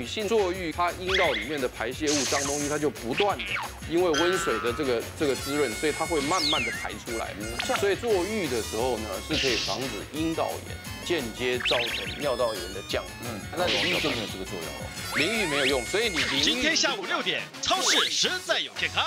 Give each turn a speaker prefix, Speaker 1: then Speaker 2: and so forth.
Speaker 1: 女性坐浴，它阴道里面的排泄物脏东西，它就不断的因为温水的这个这个滋润，所以它会慢慢的排出来。所以坐浴的时候呢，是可以防止阴道炎，间接造成尿道炎的降低。
Speaker 2: 嗯，那淋浴就没有这个作用哦，
Speaker 1: 淋浴没有用，所以你淋。
Speaker 3: 今天下午六点，超市实在有健康。